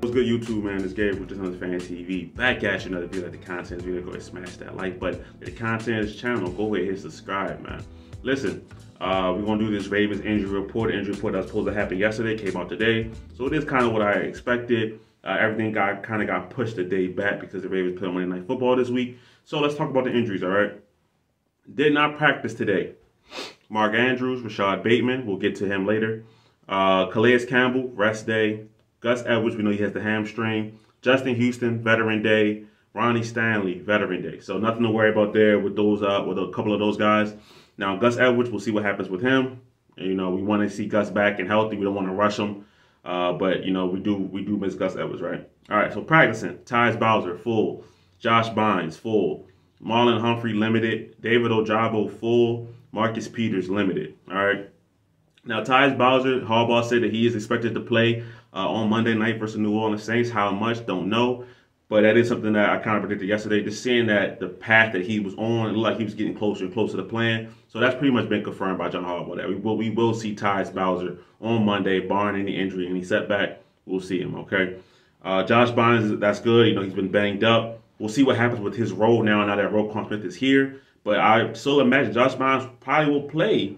What's good, YouTube, man? It's Gabe with Just Another Fan TV. Back at you another video. Like the content video, go ahead and smash that like button. The content this channel, go ahead and hit subscribe, man. Listen, uh, we're gonna do this Ravens injury report. Injury report that was supposed to happen yesterday came out today, so it is kind of what I expected. Uh, everything got kind of got pushed a day back because the Ravens play Monday Night Football this week. So let's talk about the injuries. All right, did not practice today. Mark Andrews, Rashod Bateman, we'll get to him later. Uh, Calais Campbell, rest day. Gus Edwards, we know he has the hamstring. Justin Houston, veteran day. Ronnie Stanley, veteran day. So nothing to worry about there with those uh, with a couple of those guys. Now Gus Edwards, we'll see what happens with him. You know, we want to see Gus back and healthy. We don't want to rush him. Uh, but you know, we do we do miss Gus Edwards, right? All right, so practicing. Tyus Bowser, full. Josh Bynes, full. Marlon Humphrey, limited. David Ojabo, full. Marcus Peters, limited. All right. Now, Tyus Bowser, Harbaugh said that he is expected to play uh, on Monday night versus New Orleans Saints. How much? Don't know. But that is something that I kind of predicted yesterday. Just seeing that the path that he was on, like he was getting closer and closer to the plan. So that's pretty much been confirmed by John Harbaugh. That we will we will see Tyus Bowser on Monday, barring any injury, and any setback. We'll see him. Okay. Uh, Josh Bynes, that's good. You know he's been banged up. We'll see what happens with his role now. Now that Roquan Smith is here, but I still imagine Josh Bynes probably will play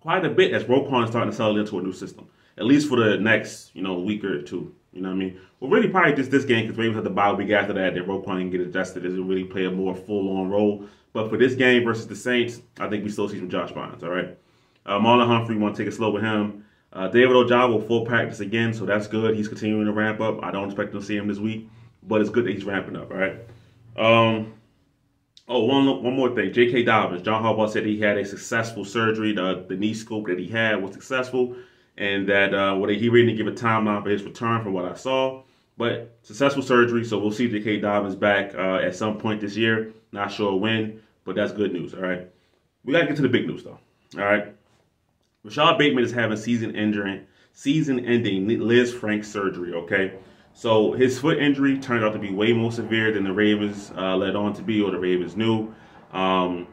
quite a bit as Roquan is starting to settle into a new system, at least for the next, you know, week or two. You know what I mean? Well, really probably just this game because Ravens have the bye week after that. Then Roquan can get adjusted it really play a more full-on role. But for this game versus the Saints, I think we still see some Josh Bynes. All right. Uh, Marlon Humphrey, want to take it slow with him. Uh, David Ojabo full practice again, so that's good. He's continuing to ramp up. I don't expect to see him this week, but it's good that he's ramping up. All right. Um, Oh, one one more thing. J.K. Dobbins. John Harbaugh said he had a successful surgery. The, the knee scope that he had was successful, and that uh, what he really didn't give a timeline for his return from what I saw. But successful surgery, so we'll see J.K. Dobbins back uh, at some point this year. Not sure when, but that's good news. All right, we gotta get to the big news though. All right, Rashod Bateman is having season ending season ending Lisfranc surgery. Okay. So his foot injury turned out to be way more severe than the Ravens uh, led on to be, or the Ravens knew. Um,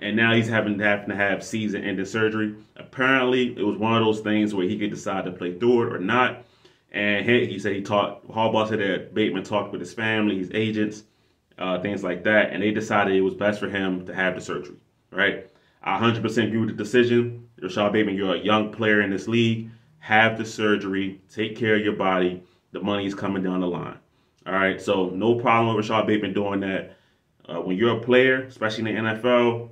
and now he's having to have to have season-ending surgery. Apparently, it was one of those things where he could decide to play through it or not. And he, he said he talked. Harbaugh said that Bateman talked with his family, his agents, uh, things like that, and they decided it was best for him to have the surgery. Right? I 100% agree with the decision. Rashod Bateman, you're a young player in this league. Have the surgery. Take care of your body the money is coming down the line. All right, so no problem with Rashod Bateman doing that. Uh, when you're a player, especially in the NFL,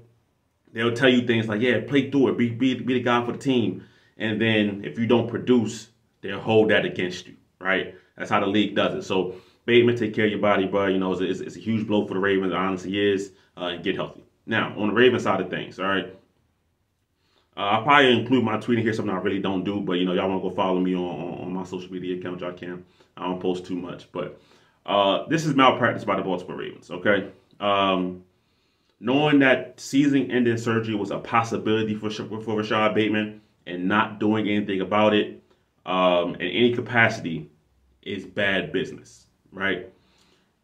they'll tell you things like, "Yeah, play through it, be, be be the guy for the team." And then if you don't produce, they'll hold that against you. Right? That's how the league does it. So Bateman, take care of your body, bro. You know, it's, it's, it's a huge blow for the Ravens. Honestly, is uh, and get healthy. Now on the Ravens side of things, all right. Uh, I'll probably include my tweeting here, something I really don't do, but you know, y'all want to go follow me on, on, on, my social media account, y'all can. I don't post too much, but uh, this is malpractice by the Baltimore Ravens, okay? Um, knowing that season-ending surgery was a possibility for, for Rashod Bateman and not doing anything about it um, in any capacity is bad business, right?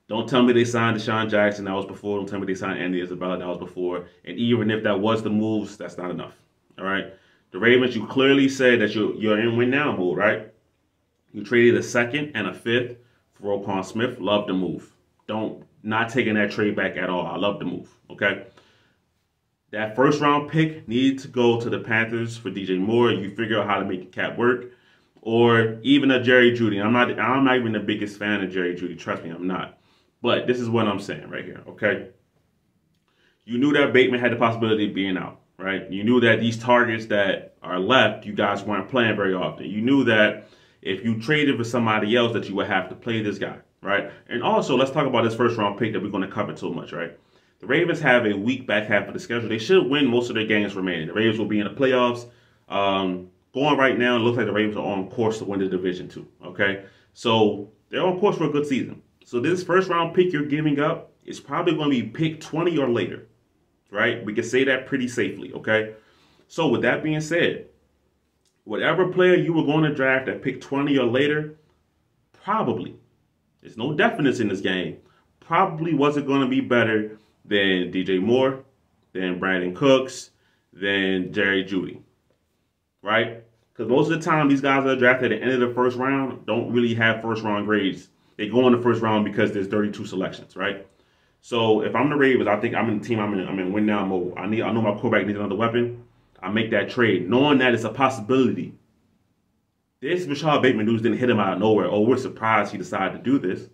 Don't tell me they signed DeSean Jackson, that was before. Don't tell me they signed Andy Isabella, that was before. And even if that was the moves, that's not enough. All right. The Ravens, you clearly said that you're, you're in win now mode, right? You traded a second and a fifth for Roquan Smith. Love the move. Don't not taking that trade back at all. I love the move. Okay. That first round pick needed to go to the Panthers for DJ Moore. You figure out how to make the cap work. Or even a Jerry Jeudy. I'm not I'm not even the biggest fan of Jerry Jeudy. Trust me, I'm not. But this is what I'm saying right here, okay? You knew that Bateman had the possibility of being out right? You knew that these targets that are left, you guys weren't playing very often. You knew that if you traded for somebody else, that you would have to play this guy, right? And also, let's talk about this first round pick that we're going to cover so much, right? The Ravens have a weak back half of the schedule. They should win most of their games remaining. The Ravens will be in the playoffs. Um, going right now, it looks like the Ravens are on course to win the division too. Okay, so they're on course for a good season. So this first round pick you're giving up is probably going to be pick 20 or later right? We can say that pretty safely, okay? So with that being said, whatever player you were going to draft at pick 20 or later, probably, there's no definites in this game, probably wasn't going to be better than DJ Moore, than Brandin Cooks, than Jerry Jeudy, right? Because most of the time, these guys that are drafted at the end of the first round don't really have first round grades. They go in the first round because there's 32 selections, right? So if I'm the Ravens, I think I'm in the team. I'm in. I'm in win now mode. I need. I know my quarterback needs another weapon. I make that trade, knowing that it's a possibility. This Rashod Bateman news didn't hit him out of nowhere. Oh, we're surprised he decided to do this.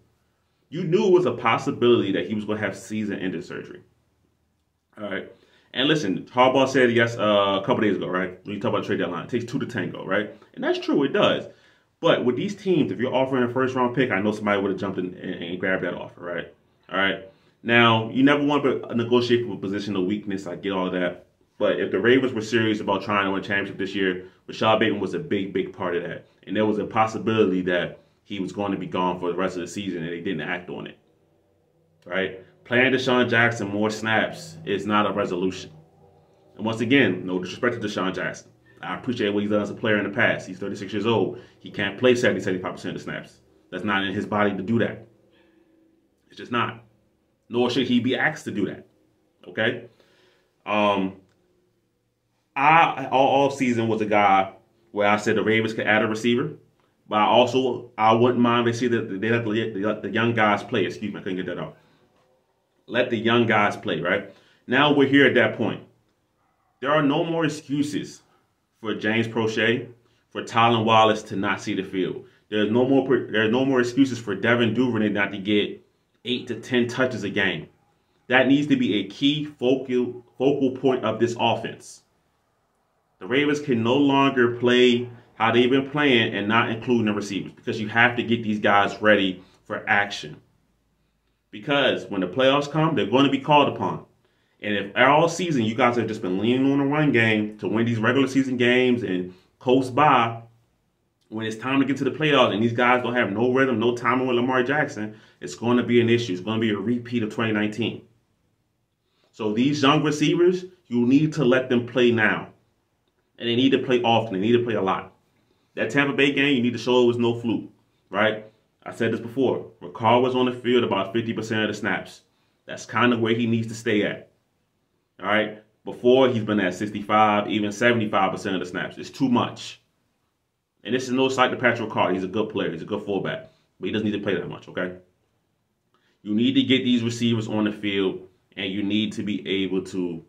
You knew it was a possibility that he was going to have season-ending surgery. All right. And listen, Harbaugh said yes uh, a couple days ago, right? When you talk about trade deadline, it takes two to tango, right? And that's true, it does. But with these teams, if you're offering a first round pick, I know somebody would have jumped in and, and grabbed that offer, right? All right. Now, you never want to negotiate from a position of weakness. I get all that. But if the Ravens were serious about trying to win a championship this year, Rashod Bateman was a big, big part of that. And there was a possibility that he was going to be gone for the rest of the season, and they didn't act on it. Right? Playing DeSean Jackson more snaps is not a resolution. And once again, no disrespect to DeSean Jackson. I appreciate what he's done as a player in the past. He's 36 years old. He can't play 70, 75% of the snaps. That's not in his body to do that. It's just not. Nor should he be asked to do that. Okay? Um, I all, all season was a guy where I said the Ravens could add a receiver, but I also I wouldn't mind they see that they let the, let the young guys play. Excuse me, I couldn't get that out. Let the young guys play. Right now we're here at that point. There are no more excuses for James Proche, for Tylan Wallace to not see the field. There's no more there's no more excuses for Devin Duvernay not to get eight to ten touches a game. That needs to be a key focal focal point of this offense. The Ravens can no longer play how they've been playing and not including the receivers because you have to get these guys ready for action. Because when the playoffs come, they're going to be called upon. And if all season you guys have just been leaning on the run game to win these regular season games and coast by, when it's time to get to the playoffs and these guys don't have no rhythm, no timing with Lamar Jackson, it's going to be an issue. It's going to be a repeat of 2019. So these young receivers, you need to let them play now and they need to play often. They need to play a lot. That Tampa Bay game, you need to show it was no fluke, right? I said this before. Ricard was on the field about 50% of the snaps. That's kind of where he needs to stay at. All right. Before he's been at 65, even 75% of the snaps. It's too much. And this is no slight to Patrick Ricard. He's a good player. He's a good fullback. But he doesn't need to play that much, okay? You need to get these receivers on the field, and you need to be able to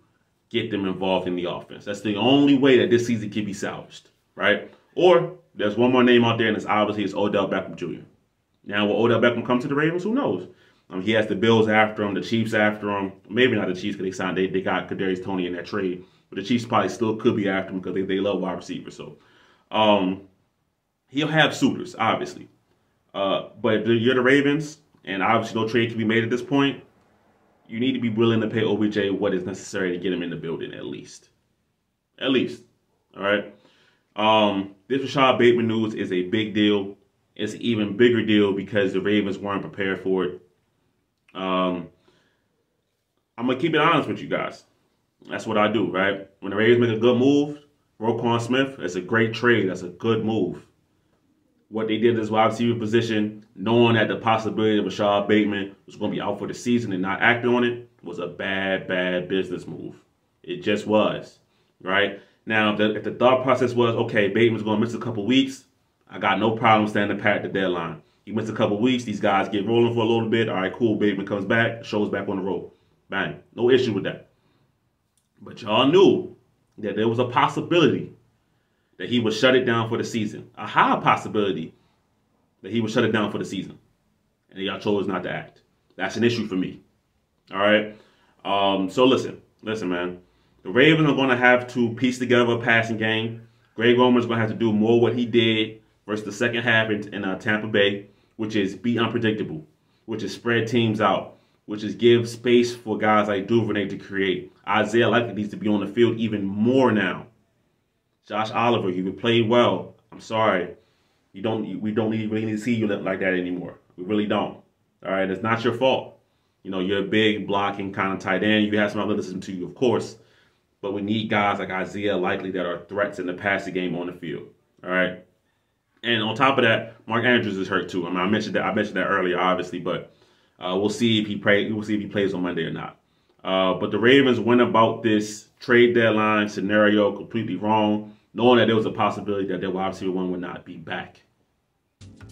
get them involved in the offense. That's the only way that this season can be salvaged, right? Or there's one more name out there, and it's obviously it's Odell Beckham Jr. Now, will Odell Beckham come to the Ravens? Who knows? Um, he has the Bills after him, the Chiefs after him. Maybe not the Chiefs because they signed they, they got Kadarius Toney in that trade, but the Chiefs probably still could be after him because they, they love wide receivers. So, um, he'll have suitors, obviously. Uh, but if you're the Ravens, and obviously no trade can be made at this point, you need to be willing to pay OBJ what is necessary to get him in the building at least. At least. All right. Um, this Rashod Bateman news is a big deal. It's an even bigger deal because the Ravens weren't prepared for it. Um, I'm gonna keep it honest with you guys. That's what I do, right? When the Ravens make a good move, Roquan Smith, that's a great trade. That's a good move what they did this wide receiver position, knowing that the possibility of Rashod Bateman was going to be out for the season and not acting on it, was a bad, bad business move. It just was, right? Now, if the, if the thought process was, okay, Bateman's going to miss a couple weeks, I got no problem standing pat at the deadline. He missed a couple weeks. These guys get rolling for a little bit. All right, cool. Bateman comes back, shows back on the road. Bang. No issue with that. But y'all knew that there was a possibility that he would shut it down for the season. A high possibility that he would shut it down for the season. And y'all chose not to act. That's an issue for me. All right. Um, so listen, listen, man. The Ravens are going to have to piece together a passing game. Greg Roman's going to have to do more what he did versus the second half in, in uh, Tampa Bay, which is be unpredictable, which is spread teams out, which is give space for guys like Duvernay to create. Isaiah Likely needs to be on the field even more now. Josh Oliver, you played well. I'm sorry. You don't. We don't really need to see you like that anymore. We really don't. All right, it's not your fault. You know, you're a big blocking kind of tight end. You have some listen to you, of course, but we need guys like Isaiah Likely that are threats in the passing game on the field. All right. And on top of that, Mark Andrews is hurt too. I mean, I mentioned that. I mentioned that earlier, obviously, but uh, we'll see if he play. We'll see if he plays on Monday or not. Uh, but the Ravens went about this trade deadline scenario completely wrong. knowing that there was a possibility that their wide receiver one would not be back.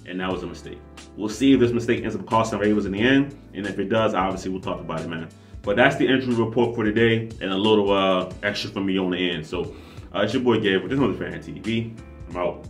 And that was a mistake. We'll see if this mistake ends up costing the Ravens in the end. And if it does, obviously we'll talk about it, man. But that's the injury report for today and a little uh, extra for me on the end. So uh, it's your boy Gabe. With this is Fan TV. I'm out.